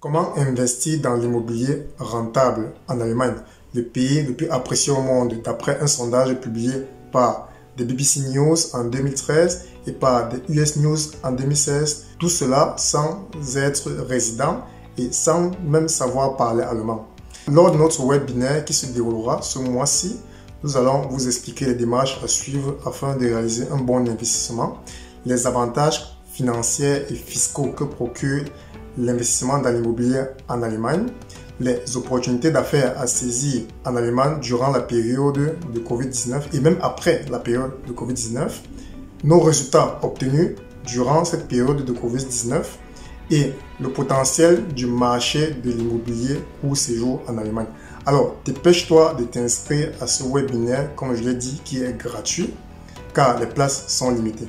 Comment investir dans l'immobilier rentable en Allemagne, le pays le plus apprécié au monde d'après un sondage publié par des BBC News en 2013 et par des US News en 2016. Tout cela sans être résident et sans même savoir parler allemand. Lors de notre webinaire qui se déroulera ce mois-ci, nous allons vous expliquer les démarches à suivre afin de réaliser un bon investissement, les avantages financiers et fiscaux que procure l'investissement dans l'immobilier en Allemagne, les opportunités d'affaires à saisir en Allemagne durant la période de Covid-19 et même après la période de Covid-19, nos résultats obtenus durant cette période de Covid-19 et le potentiel du marché de l'immobilier pour séjour en Allemagne. Alors, dépêche-toi de t'inscrire à ce webinaire, comme je l'ai dit, qui est gratuit, car les places sont limitées.